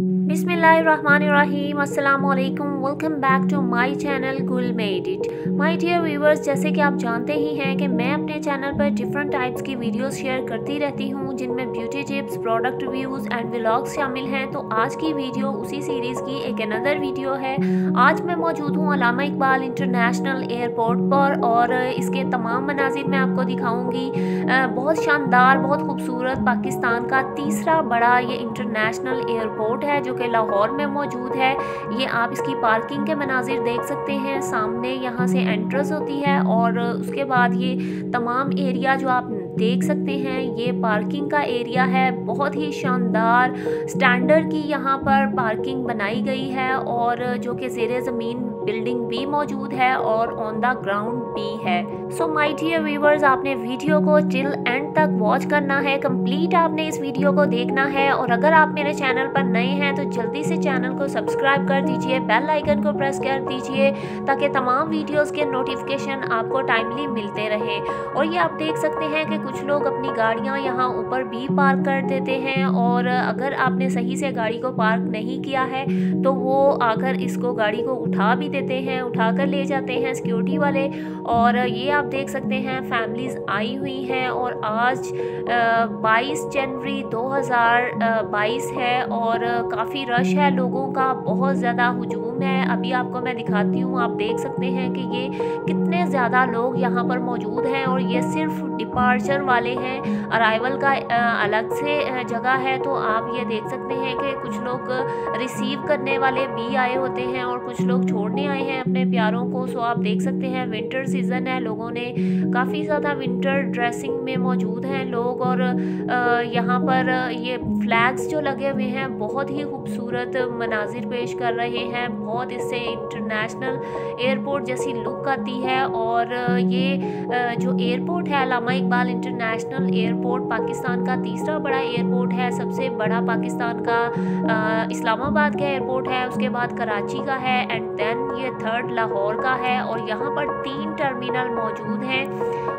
Mm-hmm. अस्सलाम वालेकुम welcome back to my channel Gul made it my dear viewers जैसे कि आप जानते ही हैं कि मैं अपने चैनल पर डिफरेंट टाइप्स की वीडियोस शेयर करती रहती हूँ, जिनमें beauty tips product reviews and vlogs शामिल हैं। तो आज की वीडियो उसी सीरीज़ की एक अनदर वीडियो है। आज मैं मौजूद हूँ अलामा इकबाल इंटरनेशनल एयरपोर्ट पर और इसके तमाम मनाजिर मैं आपको दिखाऊँगी। बहुत शानदार, बहुत खूबसूरत पाकिस्तान का तीसरा बड़ा ये इंटरनेशनल एयरपोर्ट है, जो कि लाहौर में मौजूद है। ये आप इसकी पार्किंग के मनाजिर देख सकते हैं। सामने यहाँ से एंट्रेंस होती है और उसके बाद ये तमाम एरिया जो आप देख सकते हैं, ये पार्किंग का एरिया है। बहुत ही शानदार स्टैंडर्ड की यहाँ पर पार्किंग बनाई गई है और जो कि जेर ज़मीन बिल्डिंग भी मौजूद है और ऑन द ग्राउंड भी है। सो माई डियर व्यूवर्स आपने वीडियो को टिल एंड तक वॉच करना है। कंप्लीट आपने इस वीडियो को देखना है। और अगर आप मेरे चैनल पर नए हैं तो जल्दी से चैनल को सब्सक्राइब कर दीजिए बेल आइकन को प्रेस कर दीजिए, ताकि तमाम वीडियोज़ के नोटिफिकेशन आपको टाइमली मिलते रहे। और ये आप देख सकते हैं कि कुछ लोग अपनी गाड़ियाँ यहाँ ऊपर भी पार्क कर देते हैं। और अगर आपने सही से गाड़ी को पार्क नहीं किया है तो वो आकर इसको गाड़ी को उठा भी देते हैं उठा कर ले जाते हैं सिक्योरिटी वाले। और ये आप देख सकते हैं फैमिलीज़ आई हुई हैं और आज 22 जनवरी 2022 है और काफ़ी रश है लोगों का, बहुत ज़्यादा हजूम है। अभी आपको मैं दिखाती हूँ, आप देख सकते हैं कि ये कितने ज़्यादा लोग यहाँ पर मौजूद हैं और ये सिर्फ़ डिपार्चर वाले हैं। अराइवल का अलग से जगह है तो आप ये देख सकते हैं कि कुछ लोग रिसीव करने वाले भी आए होते हैं और कुछ लोग छोड़ने आए हैं अपने प्यारों को। सो आप देख सकते हैं विंटर सीज़न है, लोगों ने काफ़ी ज़्यादा विंटर ड्रेसिंग में मौजूद हैं लोग और यहाँ पर ये फ्लैग्स जो लगे हुए हैं, बहुत ही खूबसूरत मनाजिर पेश कर रहे हैं। बहुत इससे इंटरनेशनल एयरपोर्ट जैसी लुक आती है और ये जो एयरपोर्ट है, अलामा इकबाल इंटरनेशनल एयरपोर्ट पाकिस्तान का तीसरा बड़ा एयरपोर्ट है। सबसे बड़ा पाकिस्तान का इस्लामाबाद का एयरपोर्ट है, उसके बाद कराची का है एंड देन ये थर्ड लाहौर का है और यहाँ पर तीन टर्मिनल मौजूद हैं।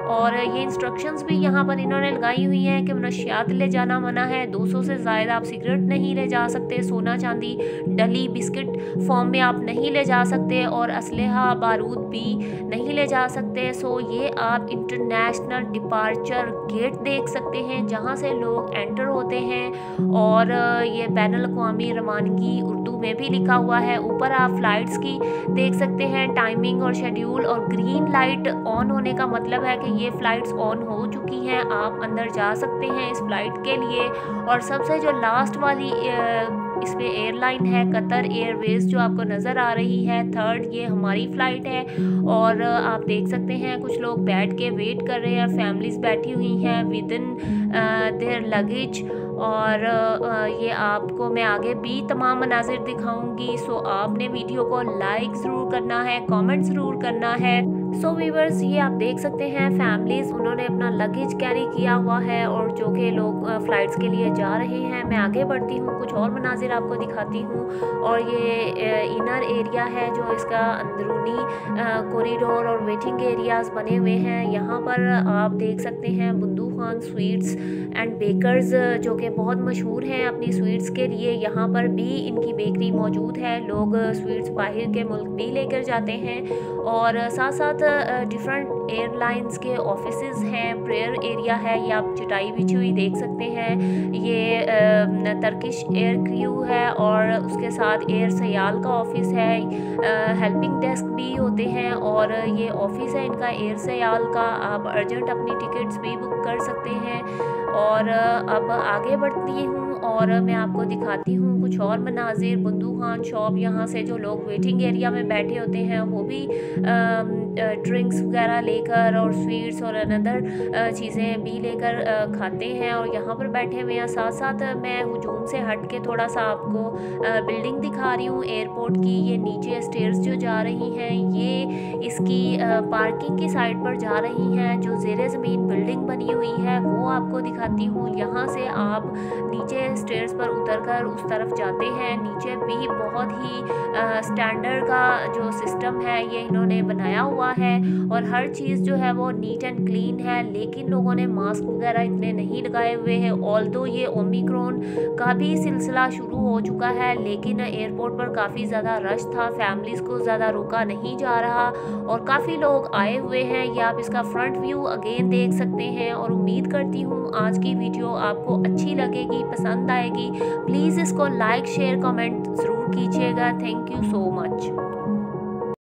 और ये इंस्ट्रक्शंस भी यहाँ पर इन्होंने लगाई हुई हैं कि मनशियात ले जाना मना है। 200 से ज़्यादा आप सिगरेट नहीं ले जा सकते, सोना चांदी, डली बिस्किट फॉर्म में आप नहीं ले जा सकते और असलहा बारूद भी नहीं ले जा सकते। सो ये आप इंटरनेशनल डिपार्चर गेट देख सकते हैं, जहाँ से लोग एंटर होते हैं। और ये बैन अवी रवानगी उर्दू में भी लिखा हुआ है। ऊपर आप फ़्लाइट्स की देख सकते हैं टाइमिंग और शेड्यूल और ग्रीन लाइट ऑन होने का मतलब है कि ये फ़्लाइट्स ऑन हो चुकी हैं। आप अंदर जा सकते हैं इस फ़्लाइट के लिए। और सबसे जो लास्ट वाली इस पर एयरलाइन है, कतर एयरवेज जो आपको नज़र आ रही है, थर्ड ये हमारी फ़्लाइट है और आप देख सकते हैं कुछ लोग बैठ के वेट कर रहे हैं, फैमिलीज़ बैठी हुई हैं विद इन देयर लगेज और ये आपको मैं आगे भी तमाम मनाजिर दिखाऊँगी। सो आपने वीडियो को लाइक ज़रूर करना है, कमेंट ज़रूर करना है। सो so, वीवर्स ये आप देख सकते हैं फैमिलीज़ उन्होंने अपना लगेज कैरी किया हुआ है और जो कि लोग फ़्लाइट्स के लिए जा रहे हैं। मैं आगे बढ़ती हूँ कुछ और मनाजिर आपको दिखाती हूँ। और ये इनर एरिया है जो इसका अंदरूनी कॉरिडोर और वेटिंग एरियाज़ बने हुए हैं। यहाँ पर आप देख सकते हैं Bundu Khan sweets and bakers जो कि बहुत मशहूर हैं अपनी स्वीट्स के लिए। यहाँ पर भी इनकी बेकरी मौजूद है। लोग स्वीट्स बाहर के मुल्क भी लेकर जाते हैं। और साथ साथ डिफरेंट एयरलाइंस के ऑफ़िस हैं प्रेयर एरिया है, ये आप चटाई बिछी हुई देख सकते हैं। ये तर्किश एयर क्रू है और उसके साथ एयर सयाल का ऑफ़िस है हेल्पिंग डेस्क भी होते हैं और ये ऑफ़िस है इनका एयर सयाल का। आप अर्जेंट अपनी टिकट्स भी बुक कर सकते हैं। और अब आगे बढ़ती हूँ और मैं आपको दिखाती हूँ कुछ और मनाजिर बंदू खान शॉप यहाँ से जो लोग वेटिंग एरिया में बैठे होते हैं, वो भी ड्रिंक्स वगैरह लेकर और स्वीट्स और अनदर चीज़ें भी लेकर खाते हैं और यहाँ पर बैठे हुए हैं। साथ साथ मैं हजूम से हट के थोड़ा सा आपको बिल्डिंग दिखा रही हूँ, एयरपोर्ट की, ये नीचे स्टेयर्स जो जा रही हैं, ये इसकी पार्किंग की साइड पर जा रही हैं, जो जेर ज़मीन बिल्डिंग बनी हुई है, वो आपको दिखाती हूँ। यहाँ से आप नीचे स्टेयर्स पर उतर कर उस तरफ़ जाते हैं। नीचे भी बहुत ही स्टैंडर्ड का जो सिस्टम है, ये इन्होंने बनाया हुआ है और हर चीज़ जो है वो नीट एंड क्लीन है। लेकिन लोगों ने मास्क वगैरह इतने नहीं लगाए हुए हैं। ऑल दो ये ओमिक्रॉन का भी सिलसिला शुरू हो चुका है, लेकिन एयरपोर्ट पर काफ़ी ज़्यादा रश था। फैमिलीज़ को ज़्यादा रोका नहीं जा रहा और काफ़ी लोग आए हुए हैं। ये आप इसका फ्रंट व्यू अगेन देख सकते हैं और उम्मीद करती हूँ आज की वीडियो आपको अच्छी लगेगी, पसंद आएगी प्लीज़ इसको लाइक शेयर कमेंट ज़रूर कीजिएगा। Thank you so much